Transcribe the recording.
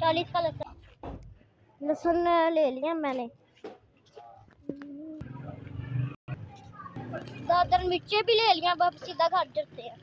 चालीस का लहसुन। लहसुन ले लिया मैंने। दादर मिर्चे भी ले लिया अब सीधा घर चलते हैं।